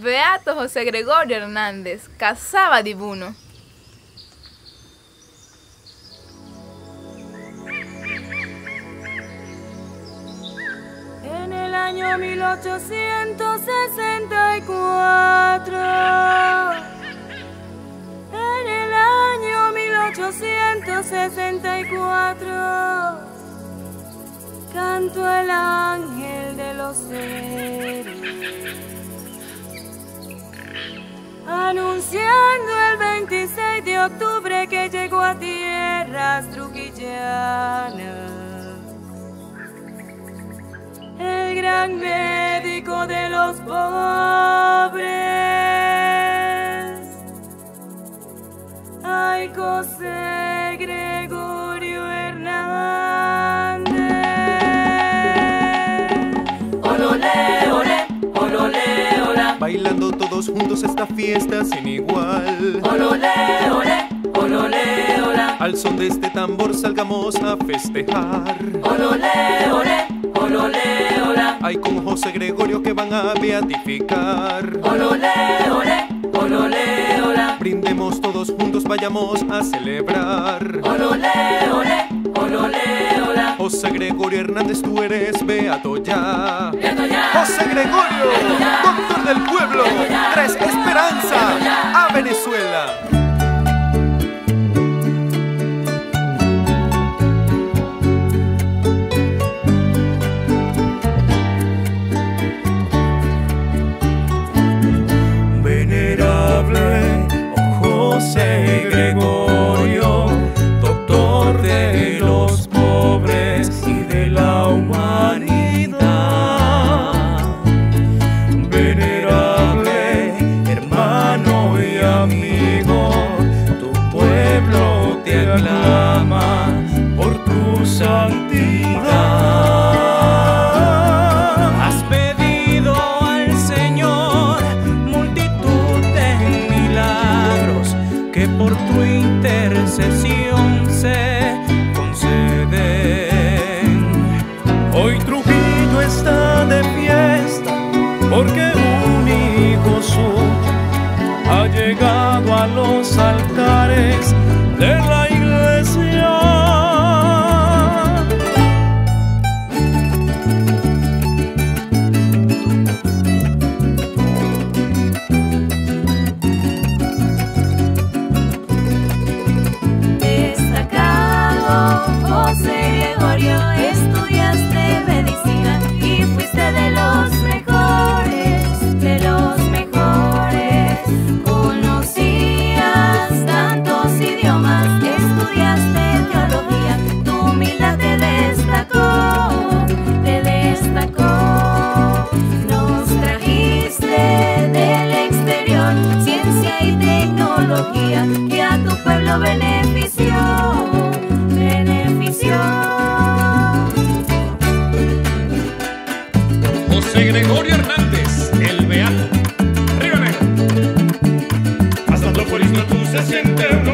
Beato José Gregorio Hernández, casaba divuno. En el año 1864. En el año 1864. Canto el ángel de los seres. Anunciando el 26 de octubre que llegó a tierras truquillanas el gran médico de los pobres. Ay, José Gregorio Bailando todos juntos esta fiesta sin igual. Ololé, olé, ololé, olá. Al son de este tambor salgamos a festejar. Ololé, olé, ololé, olá. Hay con José Gregorio que van a beatificar. Ololé, olé, ololé, olá. Brindemos todos juntos, vayamos a celebrar. Ololé, olé, ololé. José Gregorio Hernández, tú eres beato ya. Beato ya. José Gregorio, Beato ya. doctor del pueblo, traes esperanza a Venezuela. Pobres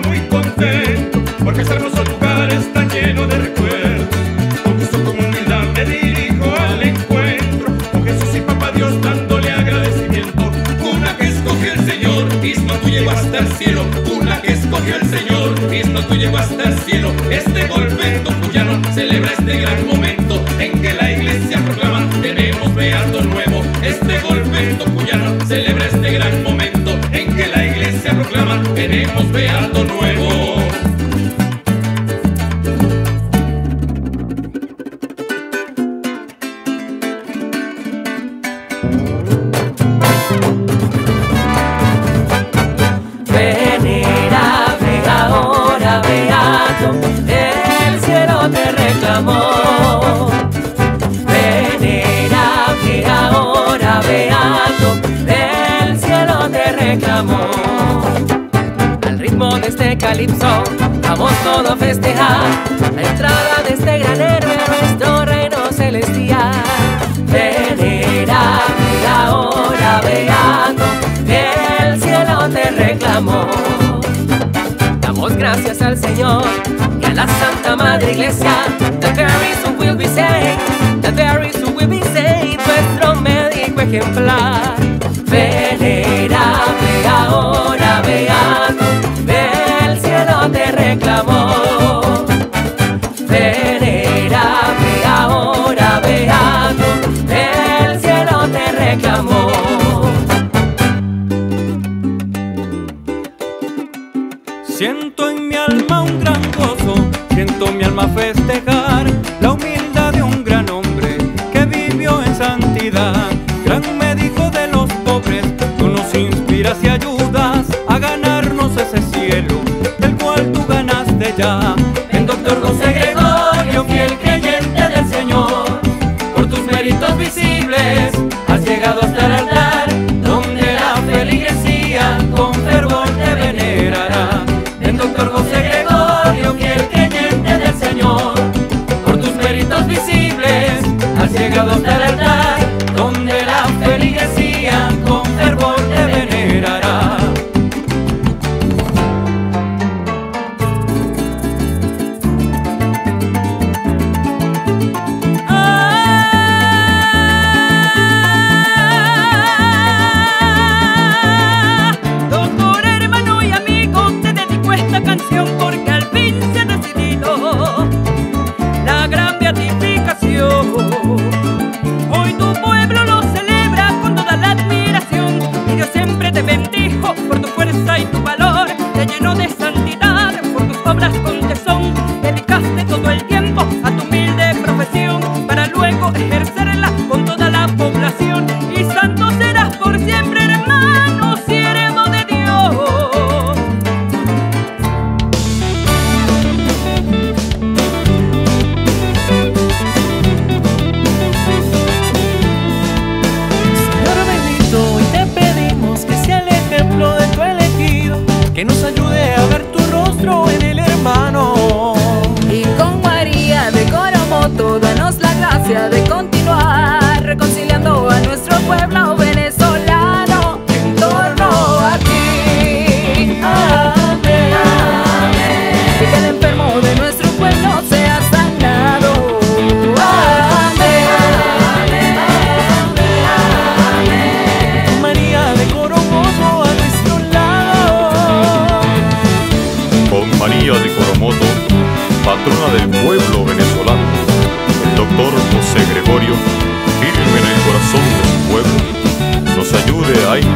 muy contento, porque este hermoso lugar está lleno de recuerdos. Con gusto, con humildad me dirijo al encuentro, con Jesús y Papá Dios dándole agradecimiento. Una que escogió el Señor, mismo tú llegó hasta el cielo. Una que escogió el Señor, mismo tú llegó hasta el cielo. Este ritmo de este calipso, vamos todos a festejar la entrada de este gran héroe a nuestro reino celestial. Venerable ahora beato, el cielo te reclamó. Damos gracias al Señor y a la Santa Madre Iglesia. The very soon will be saved, the very soon will be saved. Nuestro médico ejemplar. tan gozo, siento mi alma festejar la humildad.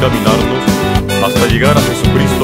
caminarlos hasta llegar a Jesucristo.